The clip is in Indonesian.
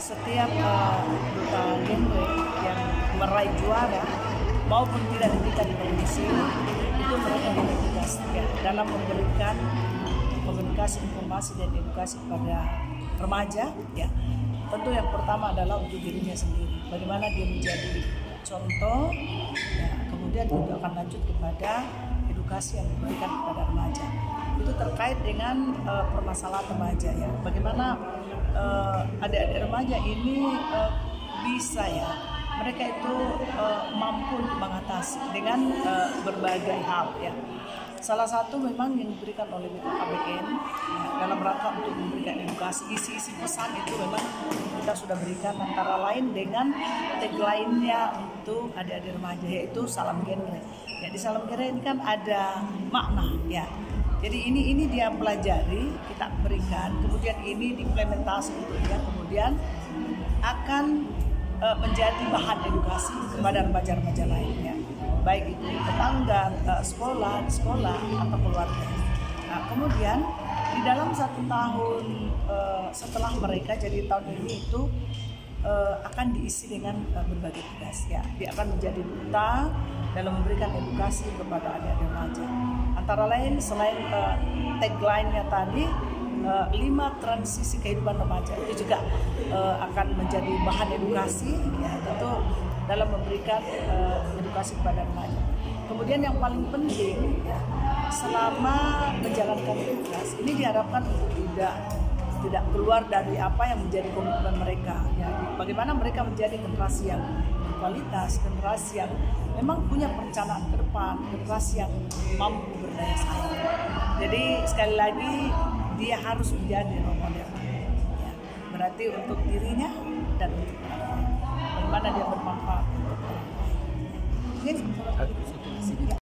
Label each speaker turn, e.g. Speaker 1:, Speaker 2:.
Speaker 1: setiap uh, duta genre yang meraih juara maupun tidak diberikan di komisi itu mereka punya tugas ya, dalam memberikan komunikasi informasi dan edukasi kepada remaja ya. Tentu yang pertama adalah untuk dirinya sendiri. Bagaimana dia menjadi contoh ya, kemudian itu akan lanjut kepada edukasi yang diberikan kepada remaja itu terkait dengan uh, permasalahan remaja ya. Bagaimana uh, adik-adik remaja ini uh, bisa ya mereka itu uh, mampu untuk mengatasi dengan uh, berbagai hal ya. Salah satu memang yang diberikan oleh BKKBN ya, dalam rangka untuk memberikan edukasi isi-isi pesan itu memang kita sudah berikan antara lain dengan tagline-nya untuk adik-adik remaja yaitu salam genre. Ya di salam genre ini kan ada makna ya jadi ini ini dia pelajari kita berikan kemudian ini diimplementasi untuk dia kemudian akan uh, menjadi bahan edukasi kepada remaja-remaja lainnya baik itu tetangga, uh, sekolah, sekolah atau keluarga. Nah kemudian di dalam satu tahun uh, setelah mereka jadi tahun ini itu uh, akan diisi dengan uh, berbagai tugas ya. Dia akan menjadi duta dalam memberikan edukasi kepada adik-adik remaja. Antara lain selain uh, tagline-nya tadi uh, lima transisi kehidupan remaja itu juga uh, akan menjadi bahan edukasi ya tentu dalam memberikan uh, edukasi kepada remaja. Kemudian yang paling penting ya, selama menjalankan tugas ini diharapkan untuk tidak tidak keluar dari apa yang menjadi komitmen mereka. Ya, bagaimana mereka menjadi generasi yang berkualitas, generasi yang memang punya perencanaan ke depan, generasi yang mampu saing. Jadi sekali lagi dia harus menjadi role model. Ya, berarti untuk dirinya dan untuk orang lain. Bagaimana dia bermanfaat untuk orang lain. Jadi,